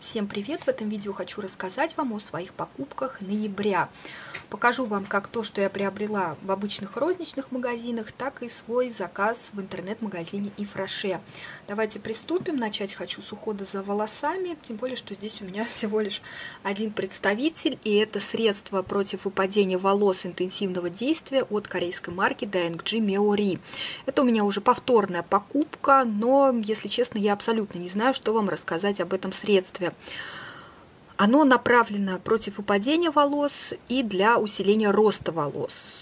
Всем привет! В этом видео хочу рассказать вам о своих покупках ноября. Покажу вам как то, что я приобрела в обычных розничных магазинах, так и свой заказ в интернет-магазине Ифраше. Давайте приступим. Начать хочу с ухода за волосами, тем более, что здесь у меня всего лишь один представитель, и это средство против выпадения волос интенсивного действия от корейской марки DNG Meori. Это у меня уже повторная покупка, но, если честно, я абсолютно не знаю, что вам рассказать об этом средстве. Оно направлено против выпадения волос и для усиления роста волос.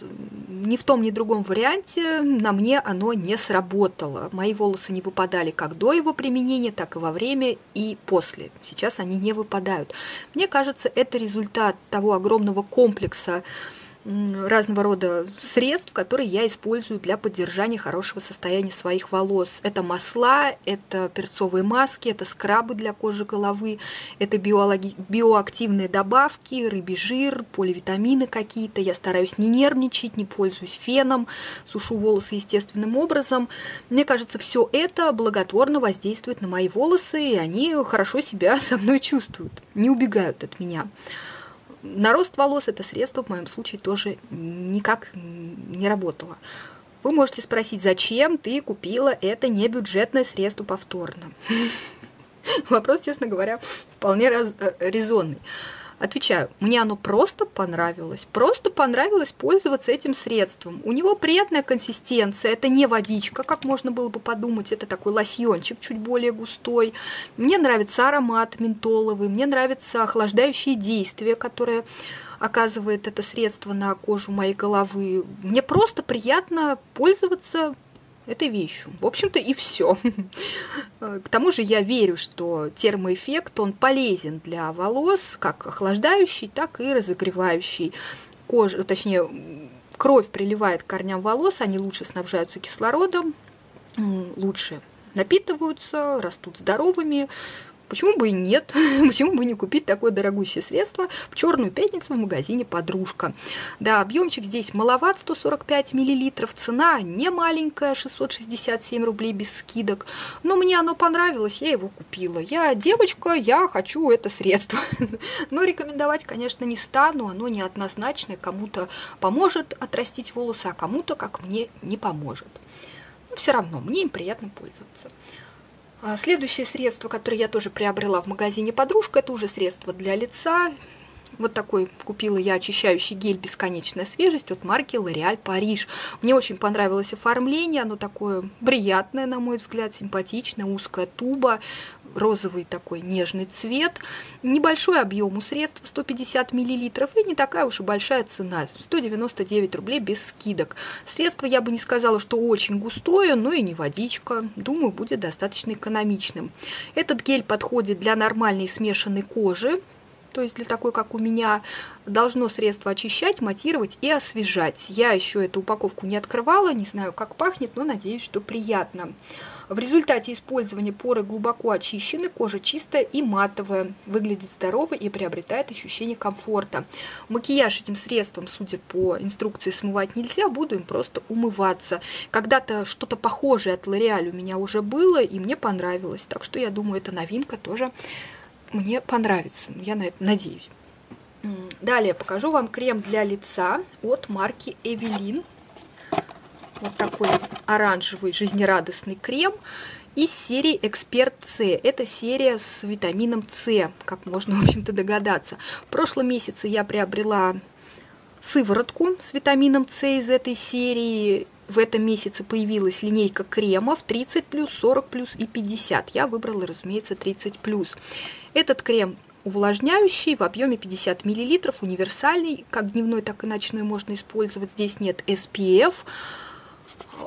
Ни в том, ни в другом варианте на мне оно не сработало. Мои волосы не выпадали как до его применения, так и во время и после. Сейчас они не выпадают. Мне кажется, это результат того огромного комплекса разного рода средств, которые я использую для поддержания хорошего состояния своих волос. Это масла, это перцовые маски, это скрабы для кожи головы, это биологи... биоактивные добавки, рыбий жир, поливитамины какие-то. Я стараюсь не нервничать, не пользуюсь феном, сушу волосы естественным образом. Мне кажется, все это благотворно воздействует на мои волосы, и они хорошо себя со мной чувствуют, не убегают от меня. На рост волос это средство в моем случае тоже никак не работало. Вы можете спросить, зачем ты купила это небюджетное средство повторно? Вопрос, честно говоря, вполне раз, э, резонный. Отвечаю, мне оно просто понравилось. Просто понравилось пользоваться этим средством. У него приятная консистенция, это не водичка, как можно было бы подумать, это такой лосьончик чуть более густой. Мне нравится аромат ментоловый, мне нравится охлаждающее действие, которое оказывает это средство на кожу моей головы. Мне просто приятно пользоваться этой вещью. В общем-то и все. К тому же я верю, что термоэффект, он полезен для волос, как охлаждающий, так и разогревающий. Кожа, точнее, кровь приливает к корням волос, они лучше снабжаются кислородом, лучше напитываются, растут здоровыми, Почему бы и нет? Почему бы не купить такое дорогущее средство в черную пятницу в магазине «Подружка»? Да, объемчик здесь маловат, 145 миллилитров, цена не маленькая, 667 рублей без скидок, но мне оно понравилось, я его купила. Я девочка, я хочу это средство. Но рекомендовать, конечно, не стану, оно неоднозначное, кому-то поможет отрастить волосы, а кому-то, как мне, не поможет. Но все равно, мне им приятно пользоваться. А, следующее средство, которое я тоже приобрела в магазине «Подружка», это уже средство для лица. Вот такой купила я очищающий гель «Бесконечная свежесть» от марки L'Oréal Париж. Мне очень понравилось оформление, оно такое приятное, на мой взгляд, симпатичное, узкая туба, розовый такой нежный цвет. Небольшой объем у средства 150 мл и не такая уж и большая цена, 199 рублей без скидок. Средство я бы не сказала, что очень густое, но и не водичка. Думаю, будет достаточно экономичным. Этот гель подходит для нормальной смешанной кожи, то есть для такой, как у меня, должно средство очищать, матировать и освежать. Я еще эту упаковку не открывала, не знаю, как пахнет, но надеюсь, что приятно. В результате использования поры глубоко очищены, кожа чистая и матовая, выглядит здорово и приобретает ощущение комфорта. Макияж этим средством, судя по инструкции, смывать нельзя, буду им просто умываться. Когда-то что-то похожее от L'Oreal у меня уже было, и мне понравилось, так что я думаю, эта новинка тоже мне понравится. Я на это надеюсь. Далее покажу вам крем для лица от марки Эвелин. Вот такой оранжевый жизнерадостный крем из серии Эксперт С. Это серия с витамином С, как можно, в общем-то, догадаться. В прошлом месяце я приобрела сыворотку с витамином С из этой серии. В этом месяце появилась линейка кремов 30+, 40+, и 50. Я выбрала, разумеется, 30+. Этот крем увлажняющий в объеме 50 мл, универсальный, как дневной, так и ночной можно использовать. Здесь нет SPF.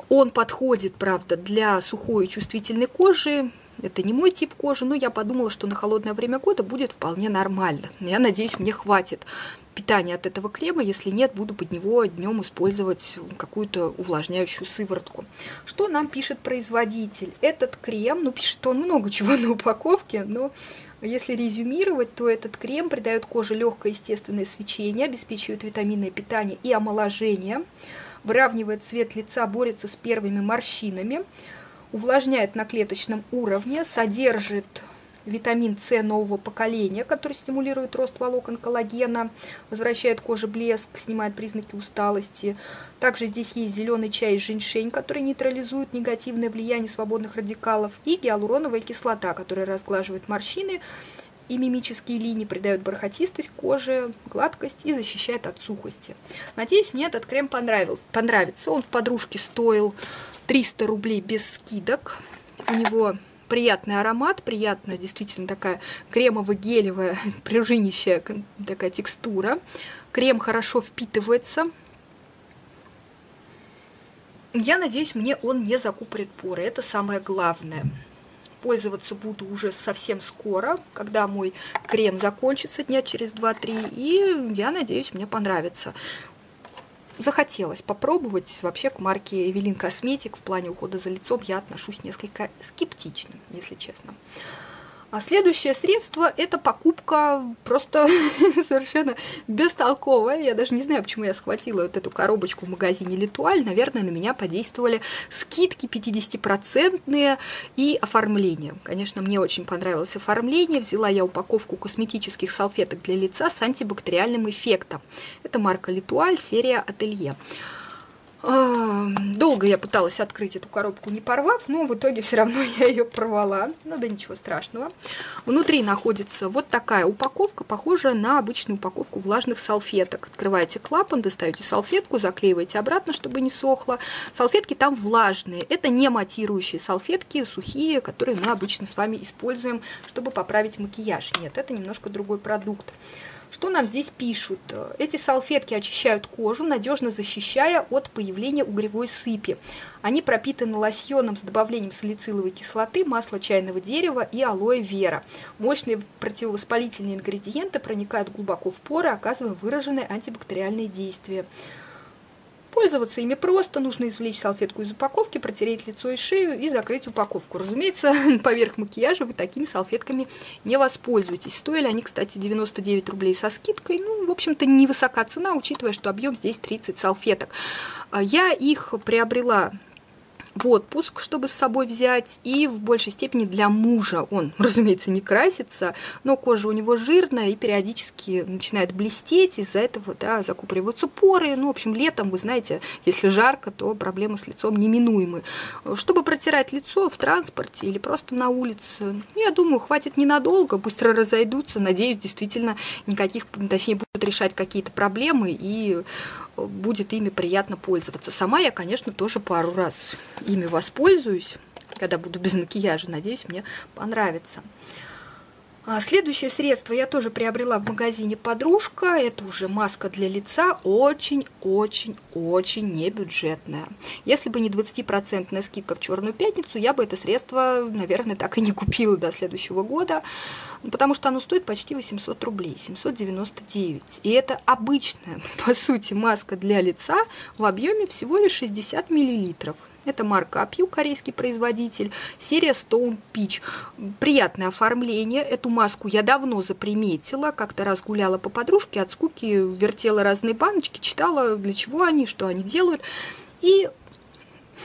Он подходит, правда, для сухой и чувствительной кожи. Это не мой тип кожи, но я подумала, что на холодное время года будет вполне нормально. Я надеюсь, мне хватит питания от этого крема. Если нет, буду под него днем использовать какую-то увлажняющую сыворотку. Что нам пишет производитель? Этот крем, ну пишет он много чего на упаковке, но если резюмировать, то этот крем придает коже легкое естественное свечение, обеспечивает витаминное питание и омоложение, выравнивает цвет лица, борется с первыми морщинами, увлажняет на клеточном уровне, содержит витамин С нового поколения, который стимулирует рост волокон коллагена, возвращает коже блеск, снимает признаки усталости. Также здесь есть зеленый чай с женьшень, который нейтрализует негативное влияние свободных радикалов, и гиалуроновая кислота, которая разглаживает морщины и мимические линии, придает бархатистость коже, гладкость и защищает от сухости. Надеюсь, мне этот крем понравился. понравится. Он в подружке стоил 300 рублей без скидок. У него приятный аромат, приятная действительно такая кремово-гелевая, пружинищая такая текстура. Крем хорошо впитывается. Я надеюсь, мне он не закупорит поры. Это самое главное. Пользоваться буду уже совсем скоро, когда мой крем закончится дня через 2-3. И я надеюсь, мне понравится захотелось попробовать. Вообще к марке Эвелин Косметик в плане ухода за лицом я отношусь несколько скептично, если честно. А следующее средство – это покупка просто совершенно бестолковая. Я даже не знаю, почему я схватила вот эту коробочку в магазине Литуаль. Наверное, на меня подействовали скидки 50-процентные и оформление. Конечно, мне очень понравилось оформление. Взяла я упаковку косметических салфеток для лица с антибактериальным эффектом. Это марка Литуаль, серия Ателье. Долго я пыталась открыть эту коробку, не порвав, но в итоге все равно я ее порвала. Ну да ничего страшного. Внутри находится вот такая упаковка, похожая на обычную упаковку влажных салфеток. Открываете клапан, достаете салфетку, заклеиваете обратно, чтобы не сохло. Салфетки там влажные. Это не матирующие салфетки, сухие, которые мы обычно с вами используем, чтобы поправить макияж. Нет, это немножко другой продукт. Что нам здесь пишут? Эти салфетки очищают кожу, надежно защищая от появления угревой сыпи. Они пропитаны лосьоном с добавлением салициловой кислоты, масла чайного дерева и алоэ вера. Мощные противовоспалительные ингредиенты проникают глубоко в поры, оказывая выраженное антибактериальное действие. Пользоваться ими просто, нужно извлечь салфетку из упаковки, протереть лицо и шею и закрыть упаковку. Разумеется, поверх макияжа вы такими салфетками не воспользуетесь. Стоили они, кстати, 99 рублей со скидкой. Ну, в общем-то, невысока цена, учитывая, что объем здесь 30 салфеток. А я их приобрела в отпуск, чтобы с собой взять, и в большей степени для мужа. Он, разумеется, не красится, но кожа у него жирная и периодически начинает блестеть, из-за этого да, закупориваются поры. Ну, в общем, летом, вы знаете, если жарко, то проблемы с лицом неминуемы. Чтобы протирать лицо в транспорте или просто на улице, я думаю, хватит ненадолго, быстро разойдутся. Надеюсь, действительно, никаких, точнее, будут решать какие-то проблемы и будет ими приятно пользоваться. Сама я, конечно, тоже пару раз ими воспользуюсь, когда буду без макияжа. Надеюсь, мне понравится. А, следующее средство я тоже приобрела в магазине «Подружка». Это уже маска для лица, очень-очень-очень небюджетная. Если бы не 20% скидка в Черную пятницу, я бы это средство, наверное, так и не купила до следующего года, потому что оно стоит почти 800 рублей, 799. И это обычная, по сути, маска для лица в объеме всего лишь 60 миллилитров. Это марка Апью, корейский производитель, серия Stone Peach. Приятное оформление. Эту маску я давно заприметила. Как-то раз гуляла по подружке, от скуки вертела разные баночки, читала, для чего они, что они делают. И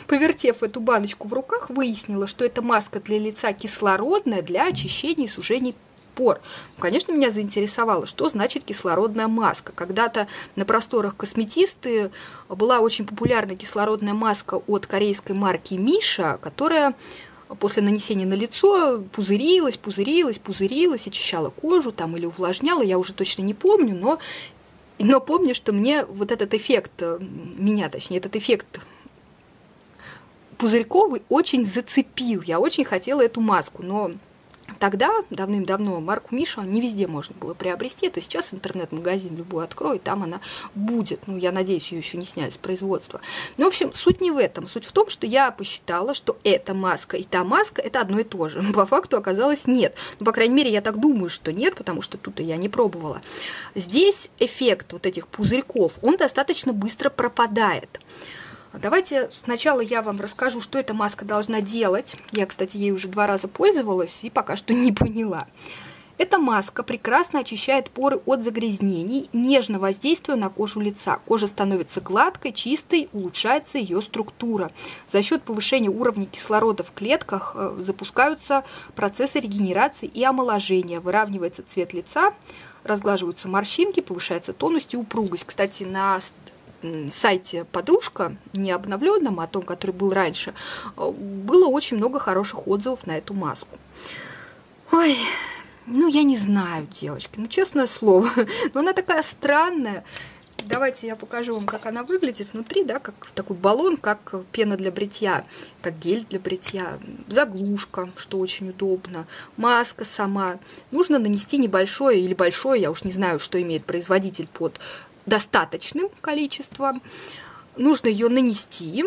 Повертев эту баночку в руках, выяснила, что это маска для лица кислородная для очищения и сужения пор. Ну, конечно, меня заинтересовало, что значит кислородная маска. Когда-то на просторах косметисты была очень популярна кислородная маска от корейской марки Миша, которая после нанесения на лицо пузырилась, пузырилась, пузырилась, очищала кожу там или увлажняла, я уже точно не помню, но, но помню, что мне вот этот эффект, меня точнее, этот эффект пузырьковый очень зацепил. Я очень хотела эту маску, но Тогда, давным-давно, марку Миша не везде можно было приобрести. Это сейчас интернет-магазин любой откроет, там она будет. Ну, я надеюсь, ее еще не сняли с производства. Ну, в общем, суть не в этом. Суть в том, что я посчитала, что эта маска и та маска – это одно и то же. По факту оказалось нет. Ну, по крайней мере, я так думаю, что нет, потому что тут я не пробовала. Здесь эффект вот этих пузырьков, он достаточно быстро пропадает. Давайте сначала я вам расскажу, что эта маска должна делать. Я, кстати, ей уже два раза пользовалась и пока что не поняла. Эта маска прекрасно очищает поры от загрязнений, нежно воздействуя на кожу лица. Кожа становится гладкой, чистой, улучшается ее структура. За счет повышения уровня кислорода в клетках э, запускаются процессы регенерации и омоложения, выравнивается цвет лица, разглаживаются морщинки, повышается тонус и упругость. Кстати, на сайте подружка, не обновленном, а том, который был раньше, э, было очень много хороших отзывов на эту маску. Ой, ну, я не знаю, девочки, ну, честное слово. Но она такая странная. Давайте я покажу вам, как она выглядит внутри, да, как такой баллон, как пена для бритья, как гель для бритья, заглушка, что очень удобно, маска сама. Нужно нанести небольшое или большое, я уж не знаю, что имеет производитель под достаточным количеством. Нужно ее нанести,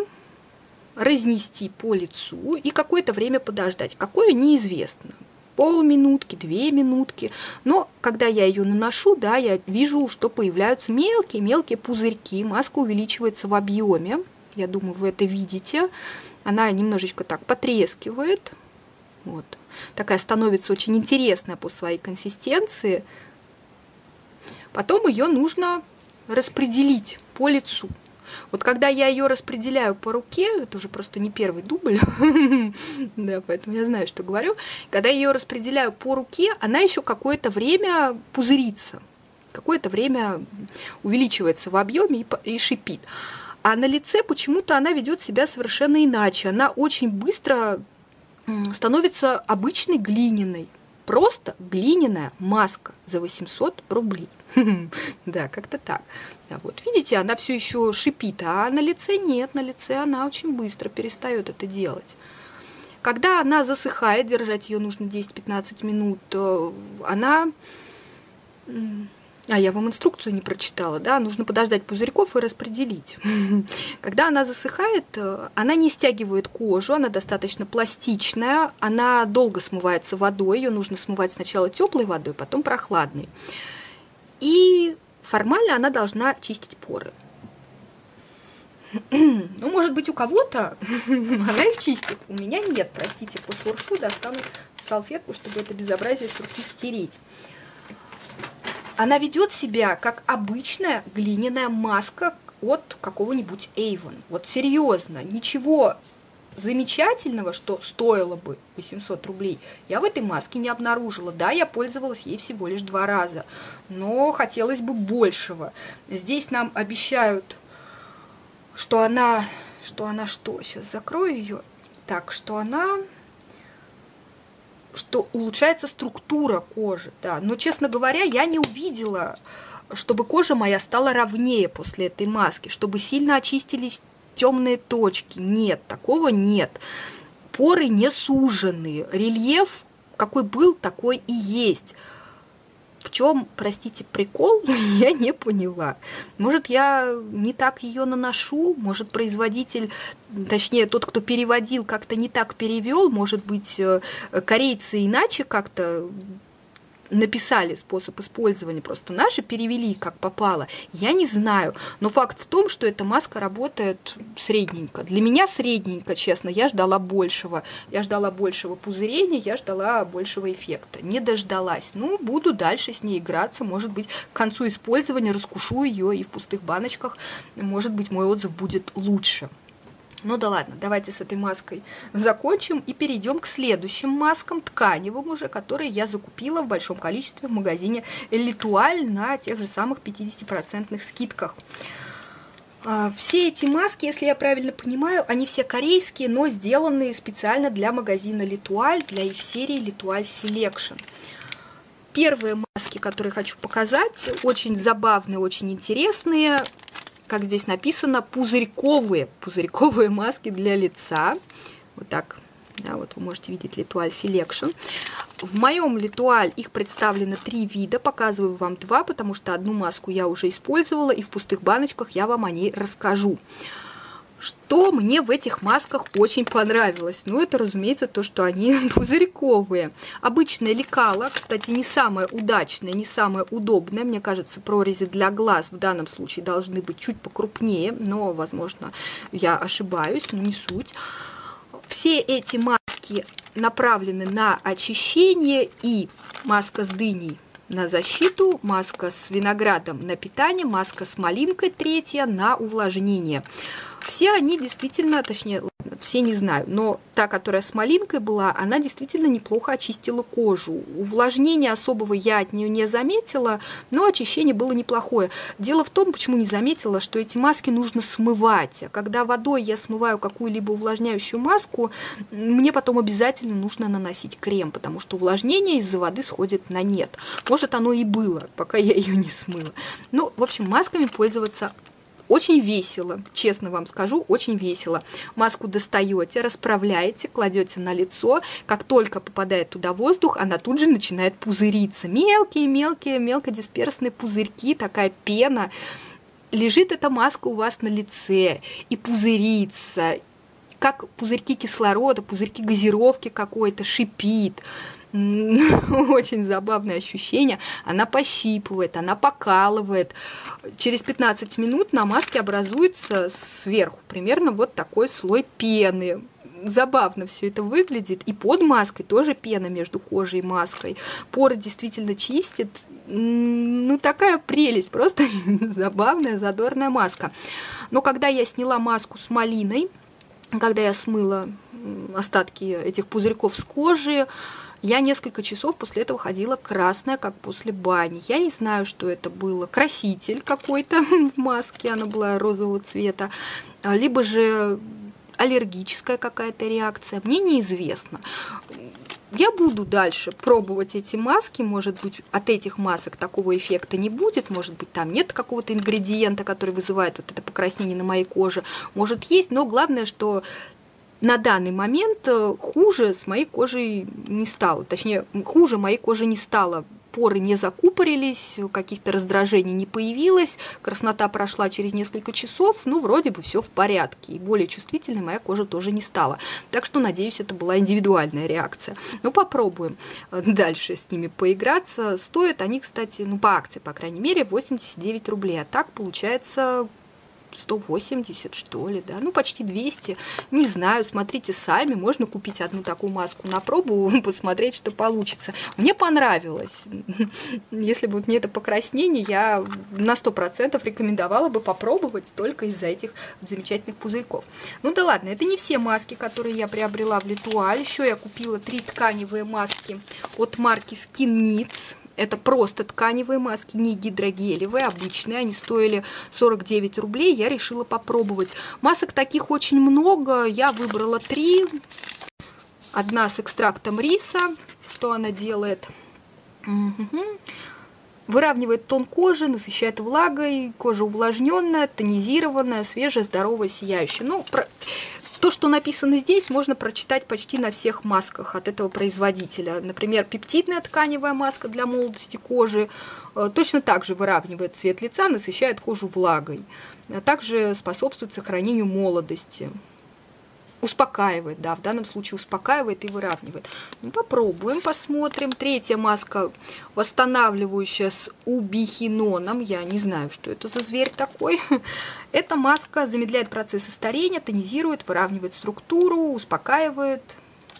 разнести по лицу и какое-то время подождать. Какое неизвестно полминутки, две минутки. Но когда я ее наношу, да, я вижу, что появляются мелкие-мелкие пузырьки. Маска увеличивается в объеме. Я думаю, вы это видите. Она немножечко так потрескивает. Вот. Такая становится очень интересная по своей консистенции. Потом ее нужно распределить по лицу. Вот когда я ее распределяю по руке, это уже просто не первый дубль, да, поэтому я знаю, что говорю. Когда я ее распределяю по руке, она еще какое-то время пузырится, какое-то время увеличивается в объеме и, и шипит. А на лице почему-то она ведет себя совершенно иначе. Она очень быстро становится обычной глиняной. Просто глиняная маска за 800 рублей. Да, как-то так. А вот видите, она все еще шипит, а на лице нет, на лице она очень быстро перестает это делать. Когда она засыхает, держать ее нужно 10-15 минут, э, она... А, я вам инструкцию не прочитала, да, нужно подождать пузырьков и распределить. Когда она засыхает, э, она не стягивает кожу, она достаточно пластичная, она долго смывается водой, ее нужно смывать сначала теплой водой, потом прохладной. И формально она должна чистить поры. Ну, может быть, у кого-то она их чистит. У меня нет, простите, по шуршу достану салфетку, чтобы это безобразие с руки стереть. Она ведет себя как обычная глиняная маска от какого-нибудь Avon. Вот серьезно, ничего замечательного, что стоило бы 800 рублей, я в этой маске не обнаружила. Да, я пользовалась ей всего лишь два раза, но хотелось бы большего. Здесь нам обещают, что она... Что она что? Сейчас закрою ее. Так, что она что улучшается структура кожи, да. Но, честно говоря, я не увидела, чтобы кожа моя стала ровнее после этой маски, чтобы сильно очистились темные точки. Нет, такого нет. Поры не сужены. Рельеф какой был, такой и есть. В чем, простите, прикол, я не поняла. Может, я не так ее наношу, может, производитель, точнее, тот, кто переводил, как-то не так перевел, может быть, э, корейцы иначе как-то написали способ использования, просто наши перевели как попало, я не знаю. Но факт в том, что эта маска работает средненько. Для меня средненько, честно, я ждала большего. Я ждала большего пузырения, я ждала большего эффекта. Не дождалась. Ну, буду дальше с ней играться. Может быть, к концу использования раскушу ее и в пустых баночках. Может быть, мой отзыв будет лучше. Ну да ладно, давайте с этой маской закончим и перейдем к следующим маскам, тканевым уже, которые я закупила в большом количестве в магазине Литуаль на тех же самых 50% скидках. А, все эти маски, если я правильно понимаю, они все корейские, но сделанные специально для магазина Литуаль, для их серии Литуаль Selection. Первые маски, которые хочу показать, очень забавные, очень интересные как здесь написано, пузырьковые, пузырьковые маски для лица. Вот так, да, вот вы можете видеть Литуаль Selection. В моем Литуаль их представлено три вида, показываю вам два, потому что одну маску я уже использовала, и в пустых баночках я вам о ней расскажу. Что мне в этих масках очень понравилось? Ну, это, разумеется, то, что они пузырьковые. Обычное лекало, кстати, не самое удачное, не самое удобное. Мне кажется, прорези для глаз в данном случае должны быть чуть покрупнее, но, возможно, я ошибаюсь, но не суть. Все эти маски направлены на очищение и маска с дыней на защиту, маска с виноградом на питание, маска с малинкой третья на увлажнение. Все они действительно, точнее, все не знаю, но та, которая с малинкой была, она действительно неплохо очистила кожу. Увлажнения особого я от нее не заметила, но очищение было неплохое. Дело в том, почему не заметила, что эти маски нужно смывать. Когда водой я смываю какую-либо увлажняющую маску, мне потом обязательно нужно наносить крем, потому что увлажнение из-за воды сходит на нет. Может, оно и было, пока я ее не смыла. Ну, в общем, масками пользоваться очень весело, честно вам скажу, очень весело. Маску достаете, расправляете, кладете на лицо. Как только попадает туда воздух, она тут же начинает пузыриться. Мелкие-мелкие, мелкодисперсные пузырьки, такая пена. Лежит эта маска у вас на лице и пузырится, как пузырьки кислорода, пузырьки газировки какой-то, шипит. очень забавное ощущение. Она пощипывает, она покалывает. Через 15 минут на маске образуется сверху примерно вот такой слой пены. Забавно все это выглядит. И под маской тоже пена между кожей и маской. Поры действительно чистит. Ну, такая прелесть. Просто забавная, задорная маска. Но когда я сняла маску с малиной, когда я смыла остатки этих пузырьков с кожи, я несколько часов после этого ходила красная, как после бани. Я не знаю, что это было. Краситель какой-то в маске, она была розового цвета. А, либо же аллергическая какая-то реакция. Мне неизвестно. Я буду дальше пробовать эти маски, может быть, от этих масок такого эффекта не будет, может быть, там нет какого-то ингредиента, который вызывает вот это покраснение на моей коже, может, есть, но главное, что на данный момент э, хуже с моей кожей не стало. Точнее, хуже моей кожи не стало. Поры не закупорились, каких-то раздражений не появилось, краснота прошла через несколько часов, ну, вроде бы все в порядке. И более чувствительной моя кожа тоже не стала. Так что, надеюсь, это была индивидуальная реакция. Ну, попробуем э, дальше с ними поиграться. Стоят они, кстати, ну, по акции, по крайней мере, 89 рублей. А так, получается, 180, что ли, да, ну почти 200, не знаю, смотрите сами, можно купить одну такую маску на пробу, посмотреть, что получится. Мне понравилось. Если бы не это покраснение, я на 100% рекомендовала бы попробовать только из-за этих замечательных пузырьков. Ну да ладно, это не все маски, которые я приобрела в Литуаль. Еще я купила три тканевые маски от марки Skin Knits. Это просто тканевые маски, не гидрогелевые, обычные. Они стоили 49 рублей. Я решила попробовать. Масок таких очень много. Я выбрала три. Одна с экстрактом риса. Что она делает? Выравнивает тон кожи, насыщает влагой, кожа увлажненная, тонизированная, свежая, здоровая, сияющая. Ну, про... То, что написано здесь, можно прочитать почти на всех масках от этого производителя. Например, пептидная тканевая маска для молодости кожи э, точно так же выравнивает цвет лица, насыщает кожу влагой, а также способствует сохранению молодости успокаивает, да, в данном случае успокаивает и выравнивает. Ну, попробуем, посмотрим. Третья маска, восстанавливающая с убихиноном. Я не знаю, что это за зверь такой. Эта маска замедляет процессы старения, тонизирует, выравнивает структуру, успокаивает,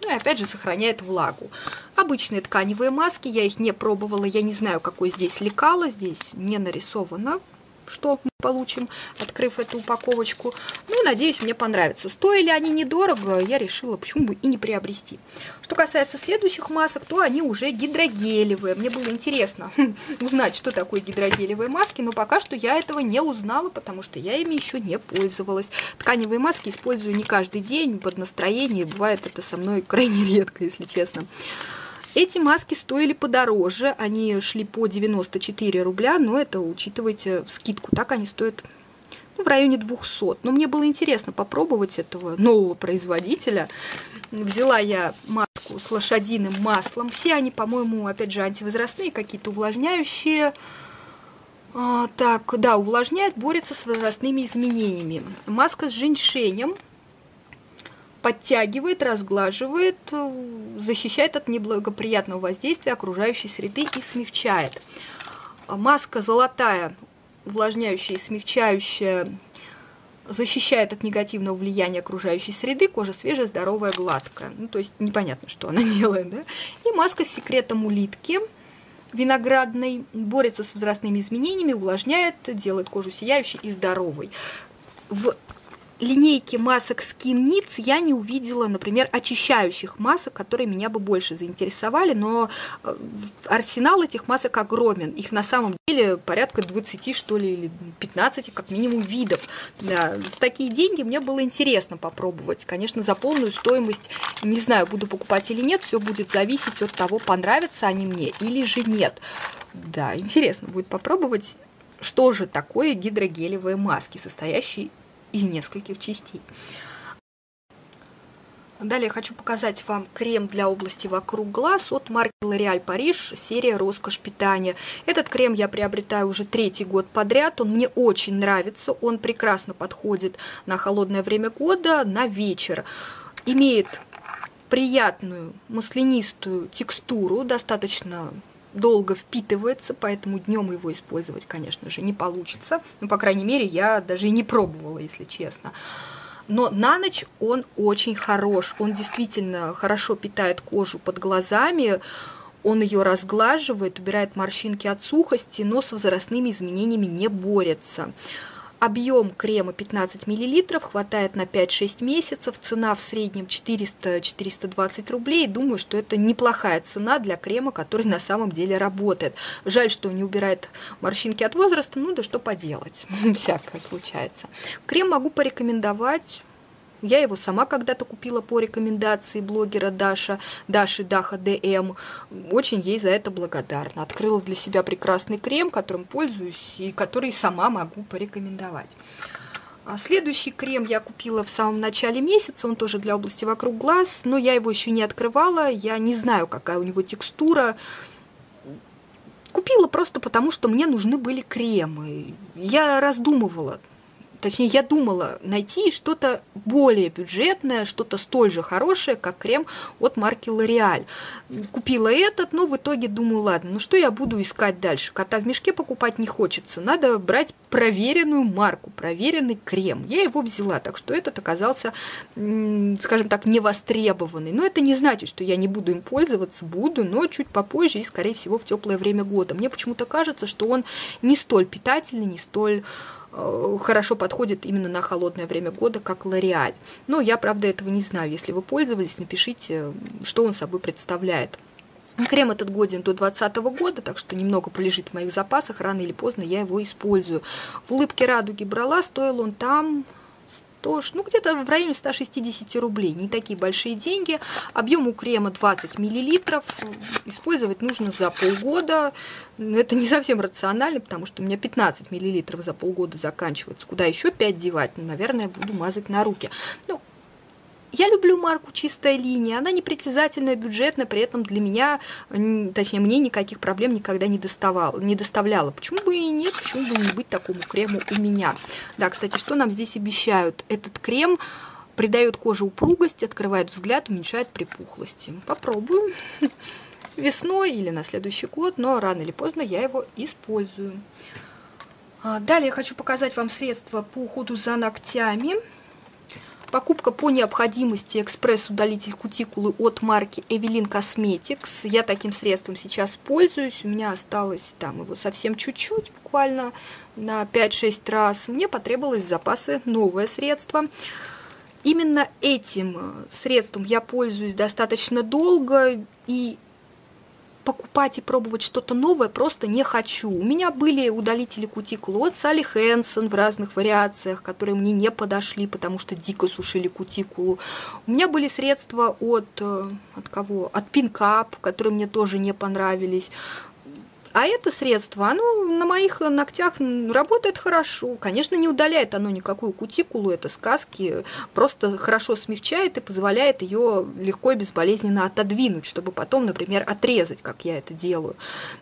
ну и опять же сохраняет влагу. Обычные тканевые маски, я их не пробовала, я не знаю, какой здесь лекало, здесь не нарисовано что мы получим, открыв эту упаковочку. Ну надеюсь, мне понравится. Стоили они недорого, я решила, почему бы и не приобрести. Что касается следующих масок, то они уже гидрогелевые. Мне было интересно узнать, что такое гидрогелевые маски, но пока что я этого не узнала, потому что я ими еще не пользовалась. Тканевые маски использую не каждый день, под настроение, бывает это со мной крайне редко, если честно. Эти маски стоили подороже, они шли по 94 рубля, но это учитывайте в скидку, так они стоят ну, в районе 200. Но мне было интересно попробовать этого нового производителя. Взяла я маску с лошадиным маслом. Все они, по-моему, опять же, антивозрастные, какие-то увлажняющие. А, так, да, увлажняет, борется с возрастными изменениями. Маска с женьшенем подтягивает, разглаживает, э, защищает от неблагоприятного воздействия окружающей среды и смягчает. Маска золотая, увлажняющая и смягчающая защищает от негативного влияния окружающей среды, кожа свежая, здоровая, гладкая. Ну, то есть непонятно, что она делает, да? И маска с секретом улитки виноградной борется с возрастными изменениями, увлажняет, делает кожу сияющей и здоровой. В линейке масок Skin Needs я не увидела, например, очищающих масок, которые меня бы больше заинтересовали, но э, арсенал этих масок огромен. Их на самом деле порядка 20, что ли, или 15, как минимум, видов. Да, за такие деньги мне было интересно попробовать. Конечно, за полную стоимость, не знаю, буду покупать или нет, все будет зависеть от того, понравятся они мне или же нет. Да, интересно будет попробовать что же такое гидрогелевые маски, состоящие из нескольких частей. Далее хочу показать вам крем для области вокруг глаз от марки L'Oréal Париж, серия «Роскошь питания». Этот крем я приобретаю уже третий год подряд, он мне очень нравится, он прекрасно подходит на холодное время года, на вечер. Имеет приятную маслянистую текстуру, достаточно долго впитывается, поэтому днем его использовать, конечно же, не получится. Ну, по крайней мере, я даже и не пробовала, если честно. Но на ночь он очень хорош. Он действительно хорошо питает кожу под глазами. Он ее разглаживает, убирает морщинки от сухости, но с возрастными изменениями не борется. Объем крема 15 мл, хватает на 5-6 месяцев, цена в среднем 400-420 рублей. Думаю, что это неплохая цена для крема, который на самом деле работает. Жаль, что не убирает морщинки от возраста, ну да что поделать, всякое случается. Крем могу порекомендовать я его сама когда-то купила по рекомендации блогера Даша, Даши Даха ДМ. Очень ей за это благодарна. Открыла для себя прекрасный крем, которым пользуюсь и который сама могу порекомендовать. А следующий крем я купила в самом начале месяца, он тоже для области вокруг глаз, но я его еще не открывала, я не знаю, какая у него текстура. Купила просто потому, что мне нужны были кремы. Я раздумывала, Точнее, я думала найти что-то более бюджетное, что-то столь же хорошее, как крем от марки L'Oreal. Купила этот, но в итоге думаю, ладно, ну что я буду искать дальше? Кота в мешке покупать не хочется. Надо брать проверенную марку, проверенный крем. Я его взяла, так что этот оказался, скажем так, невостребованный. Но это не значит, что я не буду им пользоваться, буду, но чуть попозже и, скорее всего, в теплое время года. Мне почему-то кажется, что он не столь питательный, не столь хорошо подходит именно на холодное время года, как L'Oreal. Но я, правда, этого не знаю. Если вы пользовались, напишите, что он собой представляет. Крем этот годен до 2020 года, так что немного полежит в моих запасах, рано или поздно я его использую. В улыбке радуги брала, стоил он там тоже, ну, где-то в районе 160 рублей. Не такие большие деньги. Объем у крема 20 миллилитров. Использовать нужно за полгода. Это не совсем рационально, потому что у меня 15 миллилитров за полгода заканчивается. Куда еще 5 девать? Ну, наверное, буду мазать на руки. Ну, я люблю марку «Чистая линия». Она непритязательная, бюджетная, при этом для меня, точнее, мне никаких проблем никогда не, доставала, не доставляла. Почему бы и нет, почему бы не быть такому крему у меня? Да, кстати, что нам здесь обещают? Этот крем придает коже упругость, открывает взгляд, уменьшает припухлости. Попробую весной или на следующий год, но рано или поздно я его использую. А, далее я хочу показать вам средства по уходу за ногтями. Покупка по необходимости экспресс-удалитель кутикулы от марки Evelyn Cosmetics. Я таким средством сейчас пользуюсь. У меня осталось там его совсем чуть-чуть, буквально на 5-6 раз. Мне потребовалось запасы новое средство. Именно этим э, средством я пользуюсь достаточно долго и покупать и пробовать что-то новое просто не хочу. У меня были удалители кутикулы от Салли Хэнсон в разных вариациях, которые мне не подошли, потому что дико сушили кутикулу. У меня были средства от, э, от кого? От Пинкап, которые мне тоже не понравились. А это средство, оно на моих ногтях работает хорошо. Конечно, не удаляет оно никакую кутикулу, это сказки, просто хорошо смягчает и позволяет ее легко и безболезненно отодвинуть, чтобы потом, например, отрезать, как я это делаю.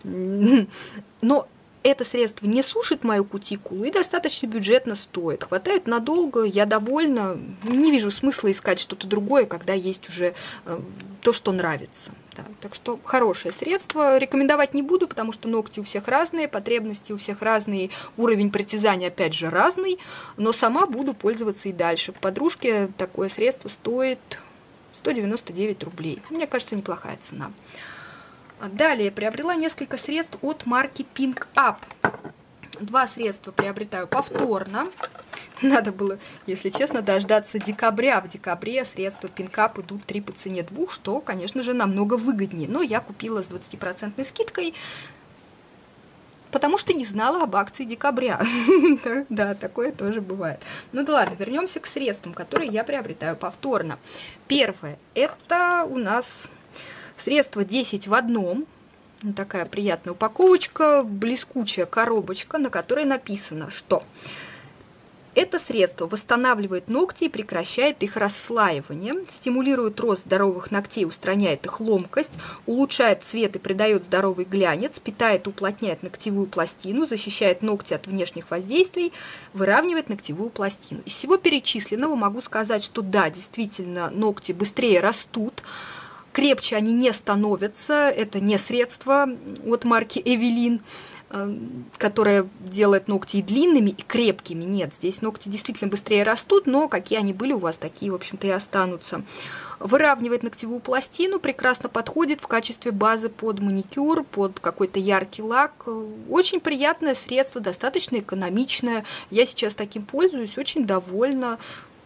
Но это средство не сушит мою кутикулу и достаточно бюджетно стоит. Хватает надолго, я довольна. Не вижу смысла искать что-то другое, когда есть уже э, то, что нравится. Да, так что хорошее средство. Рекомендовать не буду, потому что ногти у всех разные, потребности у всех разные, уровень притязания опять же разный, но сама буду пользоваться и дальше. Подружке такое средство стоит 199 рублей. Мне кажется, неплохая цена. Далее приобрела несколько средств от марки Pink Up. Два средства приобретаю повторно. Надо было, если честно, дождаться декабря. В декабре средства пинкап идут 3 по цене двух, что, конечно же, намного выгоднее. Но я купила с 20% скидкой, потому что не знала об акции декабря. да, такое тоже бывает. Ну да ладно, вернемся к средствам, которые я приобретаю повторно. Первое, это у нас средство 10 в одном. Такая приятная упаковочка, блескучая коробочка, на которой написано, что это средство восстанавливает ногти и прекращает их расслаивание, стимулирует рост здоровых ногтей, устраняет их ломкость, улучшает цвет и придает здоровый глянец, питает и уплотняет ногтевую пластину, защищает ногти от внешних воздействий, выравнивает ногтевую пластину. Из всего перечисленного могу сказать, что да, действительно, ногти быстрее растут, крепче они не становятся, это не средство от марки Эвелин, Эм, которая делает ногти и длинными, и крепкими. Нет, здесь ногти действительно быстрее растут, но какие они были у вас, такие, в общем-то, и останутся. Выравнивает ногтевую пластину, прекрасно подходит в качестве базы под маникюр, под какой-то яркий лак. Очень приятное средство, достаточно экономичное. Я сейчас таким пользуюсь, очень довольна.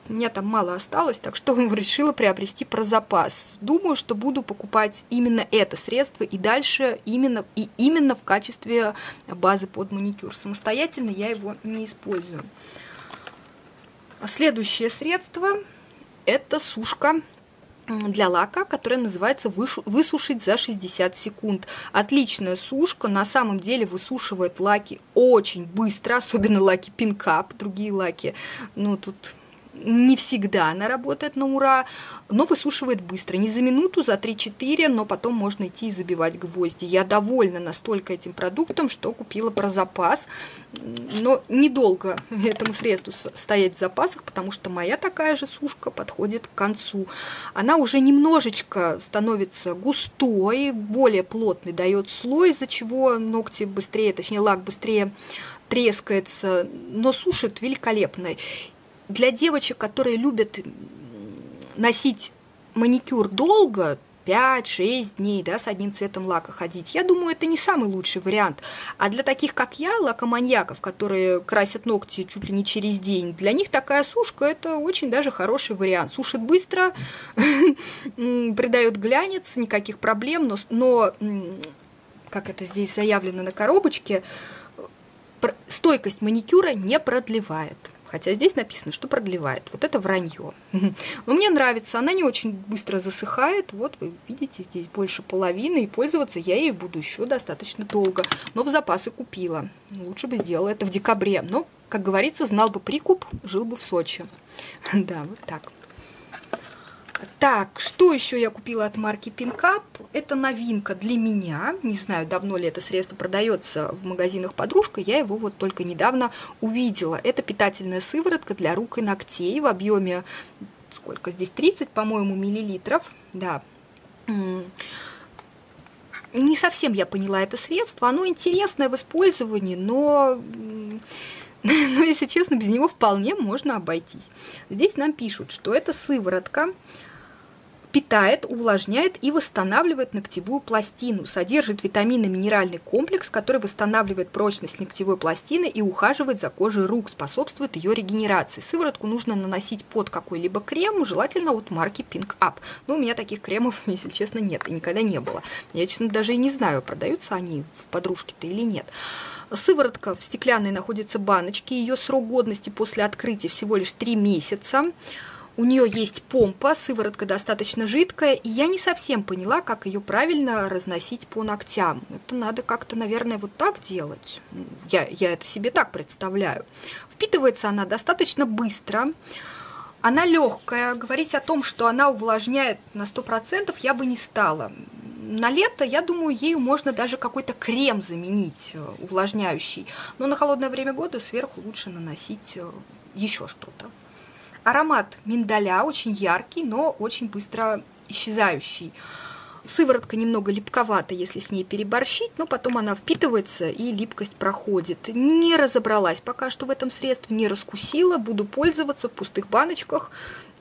У меня там мало осталось, так что решила приобрести про запас. Думаю, что буду покупать именно это средство и дальше именно, и именно в качестве базы под маникюр. Самостоятельно я его не использую. Следующее средство – это сушка для лака, которая называется «Высушить за 60 секунд». Отличная сушка, на самом деле высушивает лаки очень быстро, особенно лаки Pink Up, другие лаки, ну тут не всегда она работает на ура, но высушивает быстро. Не за минуту, за 3-4, но потом можно идти и забивать гвозди. Я довольна настолько этим продуктом, что купила про запас. Но недолго этому средству стоять в запасах, потому что моя такая же сушка подходит к концу. Она уже немножечко становится густой, более плотный дает слой, из-за чего ногти быстрее, точнее лак быстрее трескается, но сушит великолепно для девочек, которые любят носить маникюр долго, 5-6 дней, да, с одним цветом лака ходить. Я думаю, это не самый лучший вариант. А для таких, как я, лакоманьяков, которые красят ногти чуть ли не через день, для них такая сушка – это очень даже хороший вариант. Сушит быстро, придает глянец, никаких проблем, но, но, как это здесь заявлено на коробочке, стойкость маникюра не продлевает. Хотя здесь написано, что продлевает. Вот это вранье. Но мне нравится, она не очень быстро засыхает. Вот вы видите, здесь больше половины, и пользоваться я ей буду еще достаточно долго. Но в запасы купила. Лучше бы сделала это в декабре. Но, как говорится, знал бы прикуп, жил бы в Сочи. Да, вот так. Так, что еще я купила от марки Пинкап? Это новинка для меня. Не знаю, давно ли это средство продается в магазинах подружка. Я его вот только недавно увидела. Это питательная сыворотка для рук и ногтей в объеме, сколько здесь, 30, по-моему, миллилитров. Да, не совсем я поняла это средство. Оно интересное в использовании, но, но, если честно, без него вполне можно обойтись. Здесь нам пишут, что это сыворотка питает, увлажняет и восстанавливает ногтевую пластину, содержит витаминно-минеральный комплекс, который восстанавливает прочность ногтевой пластины и ухаживает за кожей рук, способствует ее регенерации. Сыворотку нужно наносить под какой-либо крем, желательно от марки Pink Up. Но у меня таких кремов, если честно, нет и никогда не было. Я, честно, даже и не знаю, продаются они в подружке-то или нет. Сыворотка в стеклянной находится баночке, ее срок годности после открытия всего лишь 3 месяца. У нее есть помпа, сыворотка достаточно жидкая, и я не совсем поняла, как ее правильно разносить по ногтям. Это надо как-то, наверное, вот так делать. Я, я это себе так представляю. Впитывается она достаточно быстро. Она легкая. Говорить о том, что она увлажняет на 100% я бы не стала. На лето, я думаю, ею можно даже какой-то крем заменить, э, увлажняющий. Но на холодное время года сверху лучше наносить э, еще что-то. Аромат миндаля очень яркий, но очень быстро исчезающий. Сыворотка немного липковата, если с ней переборщить, но потом она впитывается и липкость проходит. Не разобралась пока что в этом средстве, не раскусила, буду пользоваться в пустых баночках,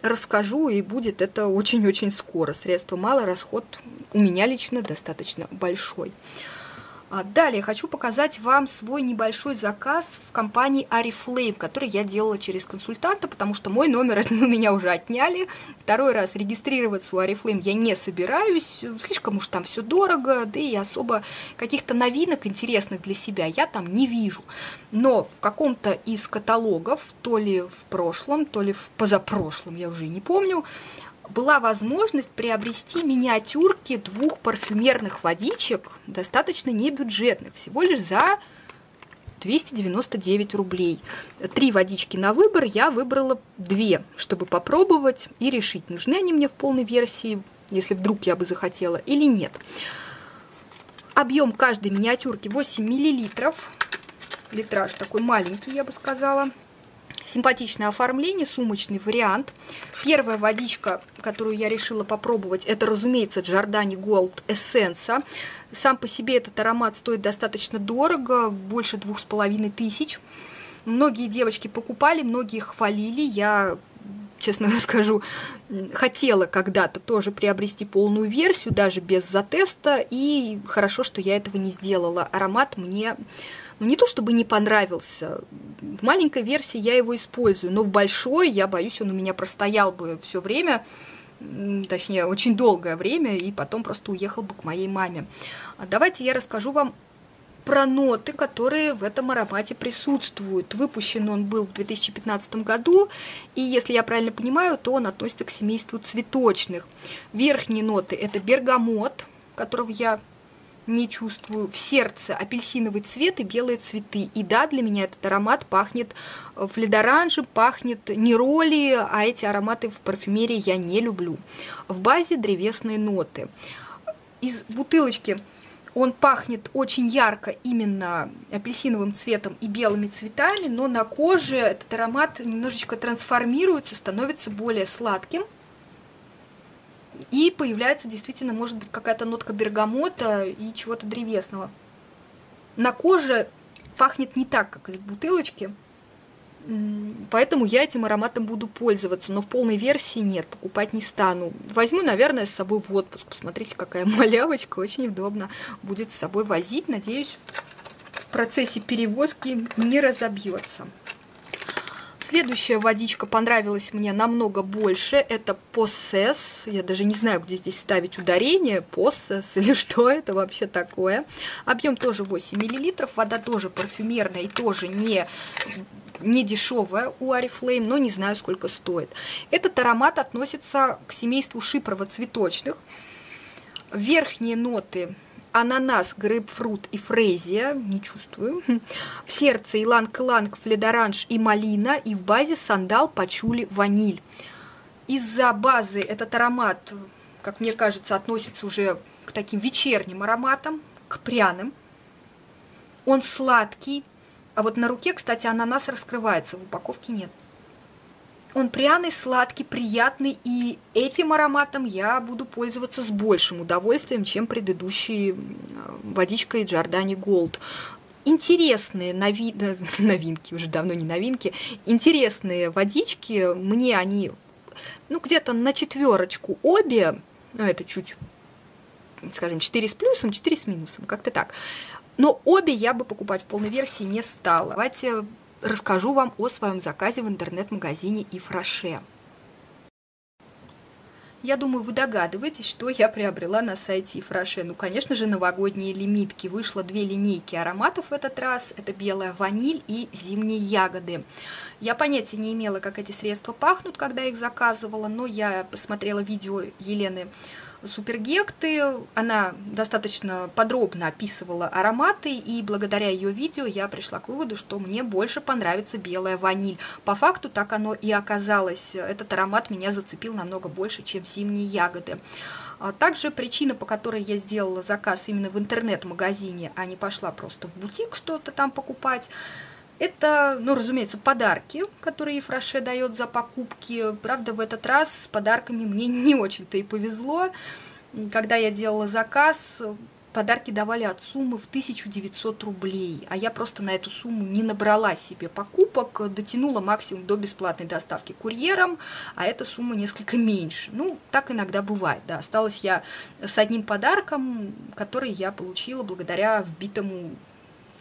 расскажу, и будет это очень-очень скоро. Средства мало, расход у меня лично достаточно большой. А далее хочу показать вам свой небольшой заказ в компании Ariflame, который я делала через консультанта, потому что мой номер у меня уже отняли. Второй раз регистрироваться у Ariflame я не собираюсь, слишком уж там все дорого, да и особо каких-то новинок интересных для себя я там не вижу. Но в каком-то из каталогов, то ли в прошлом, то ли в позапрошлом, я уже не помню, была возможность приобрести миниатюрки двух парфюмерных водичек, достаточно небюджетных, всего лишь за 299 рублей. Три водички на выбор, я выбрала две, чтобы попробовать и решить, нужны они мне в полной версии, если вдруг я бы захотела, или нет. Объем каждой миниатюрки 8 миллилитров. Литраж такой маленький, я бы сказала. Симпатичное оформление, сумочный вариант. Первая водичка, которую я решила попробовать, это, разумеется, Giordani Gold Essence. Сам по себе этот аромат стоит достаточно дорого, больше двух с половиной тысяч. Многие девочки покупали, многие хвалили. Я честно скажу, хотела когда-то тоже приобрести полную версию, даже без затеста, и хорошо, что я этого не сделала. Аромат мне ну, не то чтобы не понравился. В маленькой версии я его использую, но в большой, я боюсь, он у меня простоял бы все время, точнее, очень долгое время, и потом просто уехал бы к моей маме. А давайте я расскажу вам про ноты, которые в этом аромате присутствуют. Выпущен он был в 2015 году, и если я правильно понимаю, то он относится к семейству цветочных. Верхние ноты – это бергамот, которого я не чувствую. В сердце апельсиновый цвет и белые цветы. И да, для меня этот аромат пахнет э, фледоранжем, пахнет не роли, а эти ароматы в парфюмерии я не люблю. В базе древесные ноты. Из бутылочки он пахнет очень ярко именно апельсиновым цветом и белыми цветами, но на коже этот аромат немножечко трансформируется, становится более сладким. И появляется действительно, может быть, какая-то нотка бергамота и чего-то древесного. На коже пахнет не так, как из бутылочки, поэтому я этим ароматом буду пользоваться, но в полной версии нет, покупать не стану. Возьму, наверное, с собой в отпуск. Посмотрите, какая малявочка, очень удобно будет с собой возить. Надеюсь, в процессе перевозки не разобьется. Следующая водичка понравилась мне намного больше. Это Possess. Я даже не знаю, где здесь ставить ударение. Possess или что это вообще такое. Объем тоже 8 мл. Вода тоже парфюмерная и тоже не не дешевая у Арифлейм, но не знаю, сколько стоит. Этот аромат относится к семейству шипрово-цветочных. Верхние ноты ананас, грейпфрут и фрезия, не чувствую. В сердце иланг-иланг, фледоранж и малина, и в базе сандал, пачули, ваниль. Из-за базы этот аромат, как мне кажется, относится уже к таким вечерним ароматам, к пряным. Он сладкий, а вот на руке, кстати, ананас раскрывается, в упаковке нет. Он пряный, сладкий, приятный, и этим ароматом я буду пользоваться с большим удовольствием, чем предыдущей водичкой Giordani Gold. Интересные нови... новинки, уже давно не новинки, интересные водички, мне они, ну, где-то на четверочку обе, ну, это чуть, скажем, 4 с плюсом, 4 с минусом, как-то так. Но обе я бы покупать в полной версии не стала. Давайте расскажу вам о своем заказе в интернет-магазине Ифраше. Я думаю, вы догадываетесь, что я приобрела на сайте Ифраше. Ну, конечно же, новогодние лимитки. Вышло две линейки ароматов в этот раз. Это белая ваниль и зимние ягоды. Я понятия не имела, как эти средства пахнут, когда их заказывала, но я посмотрела видео Елены Супергекты. Она достаточно подробно описывала ароматы, и благодаря ее видео я пришла к выводу, что мне больше понравится белая ваниль. По факту так оно и оказалось. Этот аромат меня зацепил намного больше, чем зимние ягоды. А также причина, по которой я сделала заказ именно в интернет-магазине, а не пошла просто в бутик что-то там покупать, это, ну, разумеется, подарки, которые Ефраше дает за покупки. Правда, в этот раз с подарками мне не очень-то и повезло. когда я делала заказ, подарки давали от суммы в 1900 рублей, а я просто на эту сумму не набрала себе покупок, дотянула максимум до бесплатной доставки курьером, а эта сумма несколько меньше. Ну, так иногда бывает, да. Осталась я с одним подарком, который я получила благодаря вбитому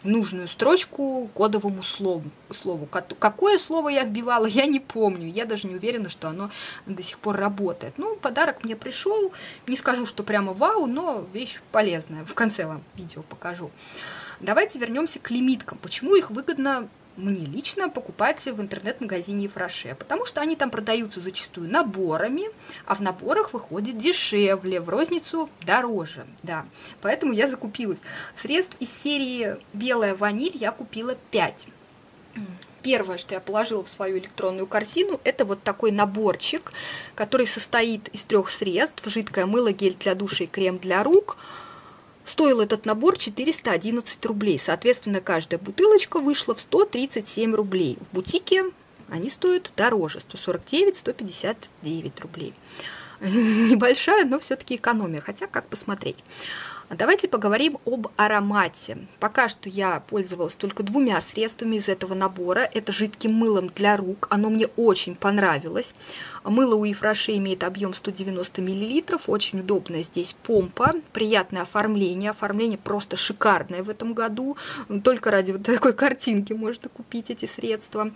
в нужную строчку кодовому слову. слову. Какое слово я вбивала, я не помню. Я даже не уверена, что оно до сих пор работает. Ну, подарок мне пришел. Не скажу, что прямо вау, но вещь полезная. В конце вам видео покажу. Давайте вернемся к лимиткам. Почему их выгодно мне лично покупать в интернет-магазине Ефраше, потому что они там продаются зачастую наборами, а в наборах выходит дешевле, в розницу дороже, да. Поэтому я закупилась. Средств из серии «Белая ваниль» я купила 5. Первое, что я положила в свою электронную корзину, это вот такой наборчик, который состоит из трех средств. Жидкое мыло, гель для душа и крем для рук – Стоил этот набор 411 рублей. Соответственно, каждая бутылочка вышла в 137 рублей. В бутике они стоят дороже, 149-159 рублей. Небольшая, но все-таки экономия, хотя как посмотреть. Давайте поговорим об аромате. Пока что я пользовалась только двумя средствами из этого набора. Это жидким мылом для рук. Оно мне очень понравилось. Мыло у Ефраше имеет объем 190 мл. Очень удобная здесь помпа. Приятное оформление. Оформление просто шикарное в этом году. Только ради вот такой картинки можно купить эти средства.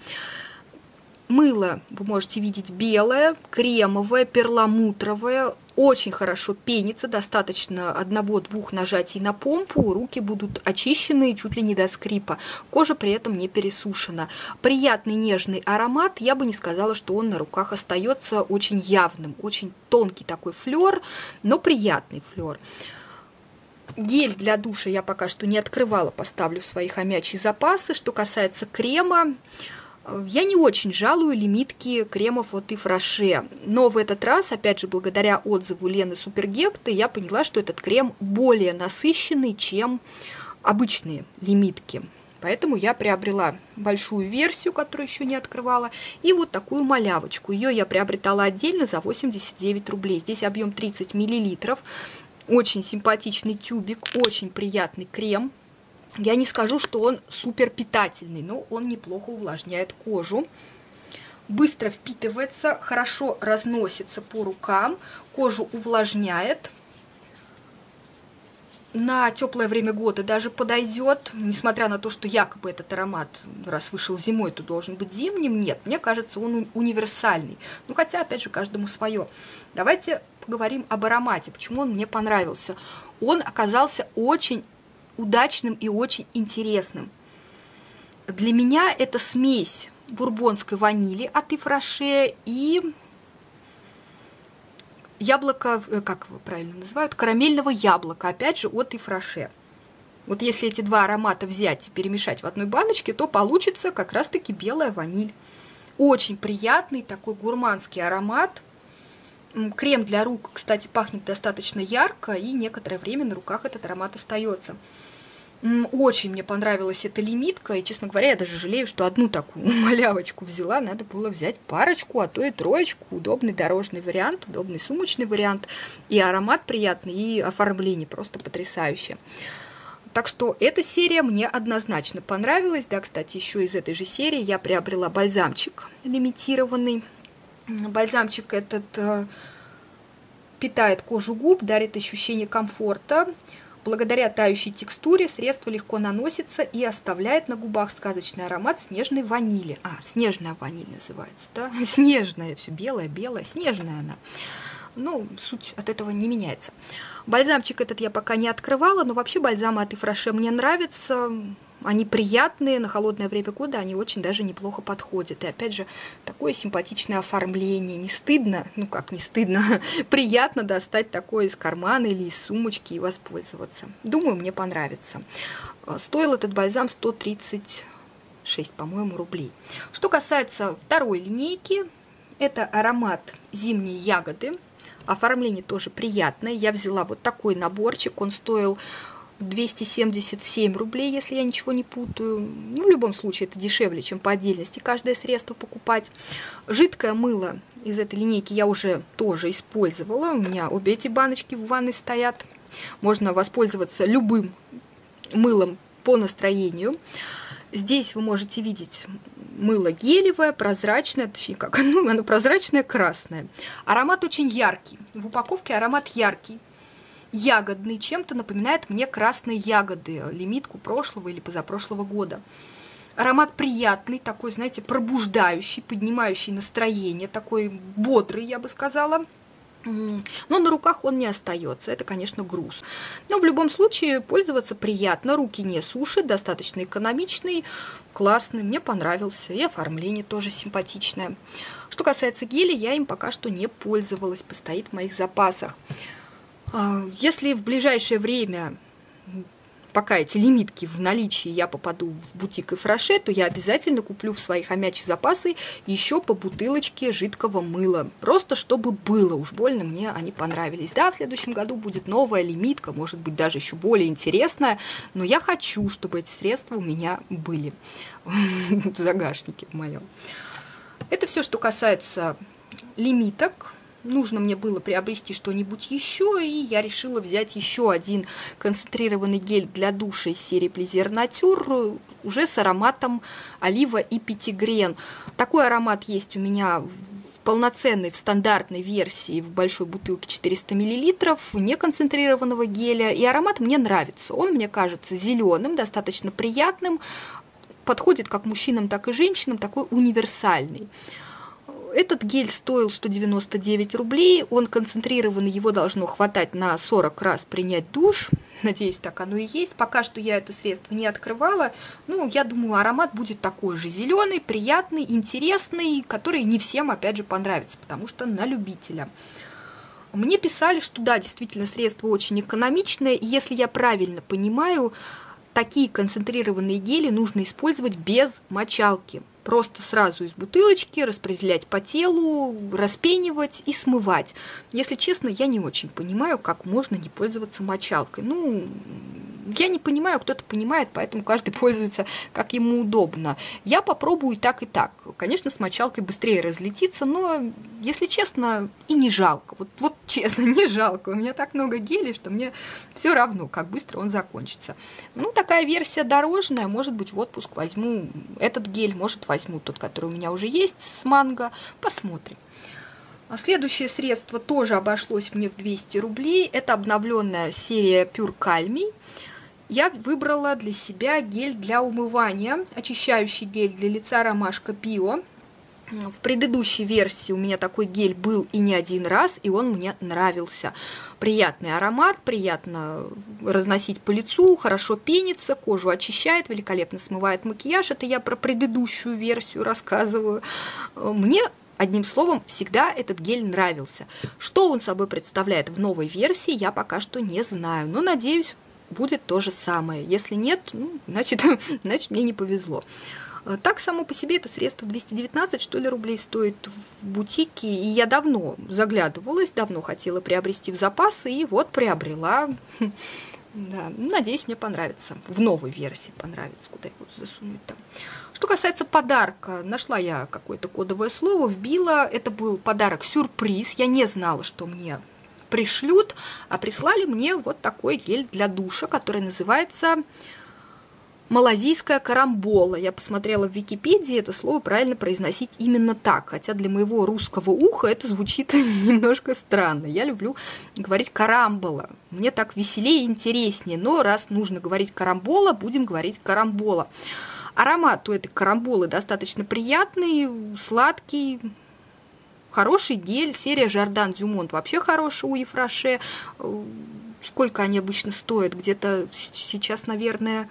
Мыло вы можете видеть белое, кремовое, перламутровое, очень хорошо пенится, достаточно одного-двух нажатий на помпу, руки будут очищены чуть ли не до скрипа. Кожа при этом не пересушена. Приятный нежный аромат, я бы не сказала, что он на руках остается очень явным, очень тонкий такой флер, но приятный флер. Гель для душа я пока что не открывала, поставлю в свои хомячьи запасы. Что касается крема, я не очень жалую лимитки кремов от Ифраше, но в этот раз, опять же, благодаря отзыву Лены Супергекты, я поняла, что этот крем более насыщенный, чем обычные лимитки. Поэтому я приобрела большую версию, которую еще не открывала, и вот такую малявочку. Ее я приобретала отдельно за 89 рублей. Здесь объем 30 миллилитров. Очень симпатичный тюбик, очень приятный крем. Я не скажу, что он супер питательный, но он неплохо увлажняет кожу. Быстро впитывается, хорошо разносится по рукам, кожу увлажняет. На теплое время года даже подойдет, несмотря на то, что якобы этот аромат, раз вышел зимой, то должен быть зимним. Нет, мне кажется, он универсальный. Ну, хотя, опять же, каждому свое. Давайте поговорим об аромате, почему он мне понравился. Он оказался очень удачным и очень интересным. Для меня это смесь бурбонской ванили от Ифраше и яблоко, э, как его правильно называют, карамельного яблока, опять же, от Ифраше. Вот если эти два аромата взять и перемешать в одной баночке, то получится как раз-таки белая ваниль. Очень приятный такой гурманский аромат. Крем для рук, кстати, пахнет достаточно ярко, и некоторое время на руках этот аромат остается. Очень мне понравилась эта лимитка, и, честно говоря, я даже жалею, что одну такую малявочку взяла, надо было взять парочку, а то и троечку. Удобный дорожный вариант, удобный сумочный вариант, и аромат приятный, и оформление просто потрясающее. Так что эта серия мне однозначно понравилась. Да, кстати, еще из этой же серии я приобрела бальзамчик лимитированный. Бальзамчик этот э, питает кожу губ, дарит ощущение комфорта, Благодаря тающей текстуре средство легко наносится и оставляет на губах сказочный аромат снежной ванили. А, снежная ваниль называется, да? Снежная, все белое, снежная она. Ну, суть от этого не меняется. Бальзамчик этот я пока не открывала, но вообще бальзамы от Ифраше мне нравятся. Они приятные, на холодное время года они очень даже неплохо подходят. И опять же, такое симпатичное оформление. Не стыдно, ну как не стыдно, приятно достать такое из кармана или из сумочки и воспользоваться. Думаю, мне понравится. А, стоил этот бальзам 136, по-моему, рублей. Что касается второй линейки, это аромат зимние ягоды. Оформление тоже приятное. Я взяла вот такой наборчик. Он стоил 277 рублей, если я ничего не путаю. Ну, в любом случае, это дешевле, чем по отдельности каждое средство покупать. Жидкое мыло из этой линейки я уже тоже использовала. У меня обе эти баночки в ванной стоят. Можно воспользоваться любым мылом по настроению. Здесь вы можете видеть мыло гелевое, прозрачное, точнее как, ну, оно прозрачное, красное. Аромат очень яркий. В упаковке аромат яркий ягодный, чем-то напоминает мне красные ягоды, лимитку прошлого или позапрошлого года. Аромат приятный, такой, знаете, пробуждающий, поднимающий настроение, такой бодрый, я бы сказала. Но на руках он не остается, это, конечно, груз. Но в любом случае пользоваться приятно, руки не сушат, достаточно экономичный, классный, мне понравился, и оформление тоже симпатичное. Что касается геля, я им пока что не пользовалась, постоит в моих запасах. А, если в ближайшее время пока эти лимитки в наличии я попаду в бутик и фраше, то я обязательно куплю в свои хомячьи запасы еще по бутылочке жидкого мыла. Просто чтобы было, уж больно мне они понравились. Да, в следующем году будет новая лимитка, может быть, даже еще более интересная, но я хочу, чтобы эти средства у меня были в загашнике моем. Это все, что касается лимиток нужно мне было приобрести что-нибудь еще, и я решила взять еще один концентрированный гель для душа из серии Плезер Натюр, уже с ароматом олива и пятигрен. Такой аромат есть у меня полноценной, в стандартной версии, в большой бутылке 400 мл, неконцентрированного геля, и аромат мне нравится. Он мне кажется зеленым, достаточно приятным, подходит как мужчинам, так и женщинам, такой универсальный. Этот гель стоил 199 рублей, он концентрированный, его должно хватать на 40 раз принять душ. Надеюсь, так оно и есть. Пока что я это средство не открывала. Ну, я думаю, аромат будет такой же зеленый, приятный, интересный, который не всем, опять же, понравится, потому что на любителя. Мне писали, что да, действительно, средство очень экономичное, и если я правильно понимаю, такие концентрированные гели нужно использовать без мочалки просто сразу из бутылочки распределять по телу, распенивать и смывать. Если честно, я не очень понимаю, как можно не пользоваться мочалкой. Ну, я не понимаю, кто-то понимает, поэтому каждый пользуется как ему удобно. Я попробую и так, и так. Конечно, с мочалкой быстрее разлетится, но, если честно, и не жалко. Вот, вот честно, не жалко. У меня так много гелей, что мне все равно, как быстро он закончится. Ну, такая версия дорожная. Может быть, в отпуск возьму этот гель, может, возьму тот, который у меня уже есть с манго. Посмотрим. Следующее средство тоже обошлось мне в 200 рублей. Это обновленная серия Pure Calmi я выбрала для себя гель для умывания, очищающий гель для лица ромашка Био. В предыдущей версии у меня такой гель был и не один раз, и он мне нравился. Приятный аромат, приятно разносить по лицу, хорошо пенится, кожу очищает, великолепно смывает макияж. Это я про предыдущую версию рассказываю. Мне Одним словом, всегда этот гель нравился. Что он собой представляет в новой версии, я пока что не знаю, но надеюсь, будет то же самое. Если нет, ну, значит, значит мне не повезло. Э, так само по себе это средство 219, что ли, рублей стоит в бутике. И я давно заглядывалась, давно хотела приобрести в запасы, и вот приобрела. Да, ну, надеюсь, мне понравится. В новой версии понравится, куда его засунуть там. Что касается подарка, нашла я какое-то кодовое слово, вбила. Это был подарок-сюрприз. Я не знала, что мне пришлют, а прислали мне вот такой гель для душа, который называется малазийская карамбола. Я посмотрела в Википедии, это слово правильно произносить именно так, хотя для моего русского уха это звучит немножко странно. Я люблю говорить карамбола. Мне так веселее и интереснее, но раз нужно говорить карамбола, будем говорить карамбола. Аромат у этой карамболы достаточно приятный, сладкий, Хороший гель, серия Жардан Дюмонт вообще хорошая у Ефраше. Сколько они обычно стоят? Где-то сейчас, наверное,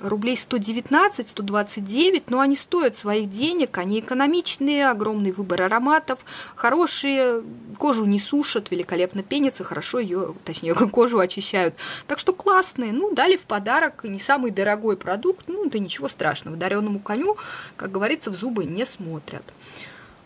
рублей 119-129, но они стоят своих денег, они экономичные, огромный выбор ароматов, хорошие, кожу не сушат, великолепно пенятся, хорошо ее, точнее, кожу очищают. Так что классные, ну, дали в подарок не самый дорогой продукт, ну, да ничего страшного, дареному коню, как говорится, в зубы не смотрят.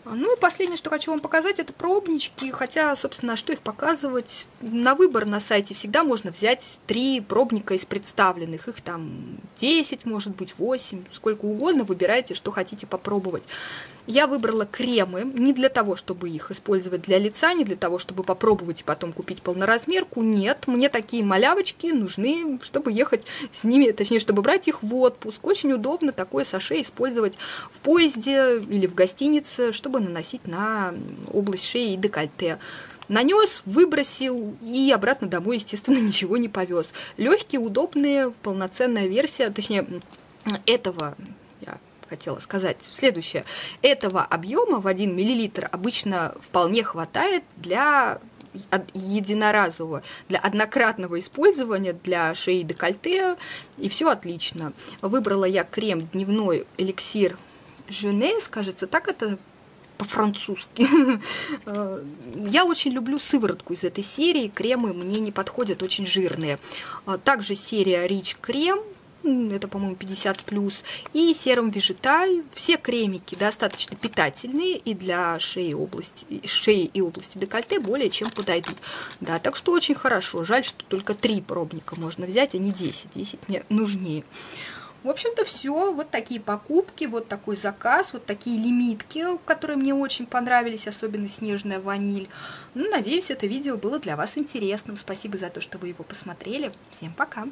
Ну последнее, что хочу вам показать, это пробнички. Хотя, собственно, что их показывать? На выбор на сайте всегда можно взять три пробника из представленных. Их там 10, может быть, 8, сколько угодно. Выбирайте, что хотите попробовать. Я выбрала кремы не для того, чтобы их использовать для лица, не для того, чтобы попробовать и потом купить полноразмерку. Нет, мне такие малявочки нужны, чтобы ехать с ними, точнее, чтобы брать их в отпуск. Очень удобно такое саше использовать в поезде или в гостинице, чтобы наносить на область шеи и декольте нанес, выбросил и обратно домой, естественно, ничего не повез. Легкие, удобные, полноценная версия, точнее, этого хотела сказать следующее. Этого объема в 1 мл обычно вполне хватает для единоразового, для однократного использования, для шеи и декольте, и все отлично. Выбрала я крем дневной эликсир Женес, кажется, так это по-французски. Я очень люблю сыворотку из этой серии, кремы мне не подходят, очень жирные. Также серия Rich Крем, это, по-моему, 50 плюс, и серум вежиталь. Все кремики достаточно питательные и для шеи, области, шеи и области декольте более чем подойдут. Да, так что очень хорошо. Жаль, что только три пробника можно взять, а не 10. 10 мне нужнее. В общем-то, все. Вот такие покупки, вот такой заказ, вот такие лимитки, которые мне очень понравились, особенно снежная ваниль. Ну, надеюсь, это видео было для вас интересным. Спасибо за то, что вы его посмотрели. Всем пока!